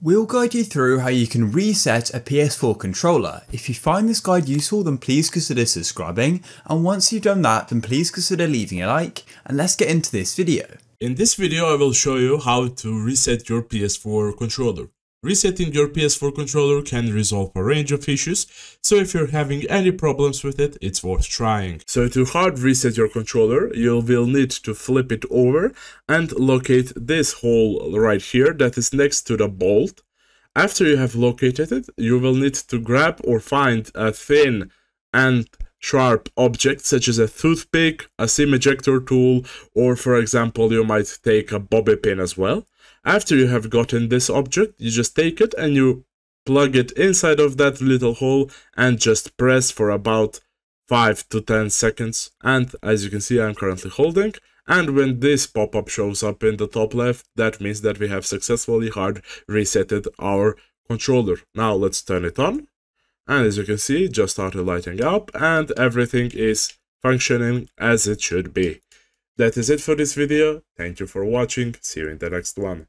We'll guide you through how you can reset a PS4 controller. If you find this guide useful then please consider subscribing and once you've done that then please consider leaving a like and let's get into this video. In this video I will show you how to reset your PS4 controller. Resetting your PS4 controller can resolve a range of issues, so if you're having any problems with it, it's worth trying. So to hard reset your controller, you will need to flip it over and locate this hole right here that is next to the bolt. After you have located it, you will need to grab or find a thin and sharp object such as a toothpick, a SIM ejector tool, or for example you might take a bobby pin as well. After you have gotten this object, you just take it and you plug it inside of that little hole and just press for about 5 to 10 seconds. And as you can see, I'm currently holding. And when this pop-up shows up in the top left, that means that we have successfully hard resetted our controller. Now let's turn it on. And as you can see, just started lighting up and everything is functioning as it should be. That is it for this video. Thank you for watching. See you in the next one.